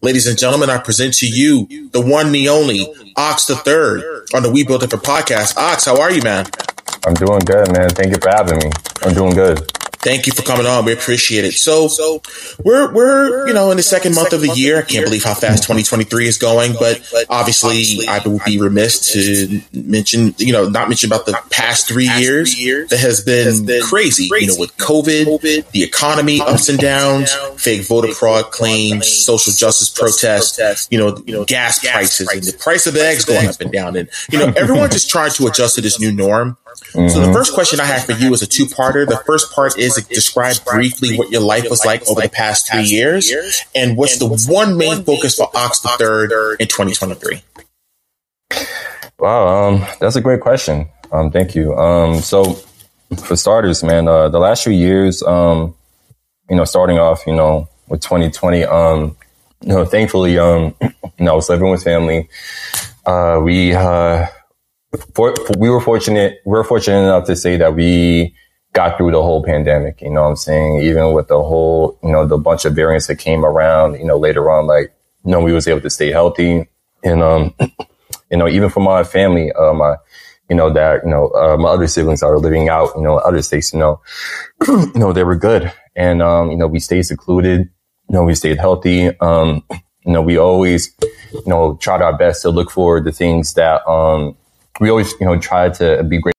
Ladies and gentlemen, I present to you the one, the only, Ox the Third on the We Build for podcast. Ox, how are you, man? I'm doing good, man. Thank you for having me. I'm doing good. Thank you for coming on. We appreciate it. So, so we're we're you know in the second month of the year. I can't believe how fast 2023 is going. But obviously, I would be remiss to mention you know not mention about the past three years that has been crazy. You know, with COVID, the economy ups and downs, fake voter fraud claims, social justice protests. You know, you know, gas prices and the price of eggs going up and down, and you know everyone just trying to adjust to this new norm. Mm-hmm. So the first question I have for you is a two-parter. The first part is describe briefly what your life was like over the past three years, and what's the one main focus for Ox the Third in 2023. Wow, um, that's a great question. Um, thank you. Um, so for starters, man, uh, the last few years, um, you know, starting off, you know, with 2020, um, you know, thankfully, um, you know, I was living with family. Uh, we, uh, for, we were fortunate, we were fortunate enough to say that we got through the whole pandemic. You know what I'm saying? Even with the whole, you know, the bunch of variants that came around, you know, later on, like, you know, we was able to stay healthy. And, um, you know, even for my family, uh, my, you know, that, you know, uh, my other siblings are living out, you know, other states, you know, you know, they were good. And, um, you know, we stayed secluded, you know, we stayed healthy. Um, you know, we always, you know, tried our best to look for the things that, um, we always, you know, try to be great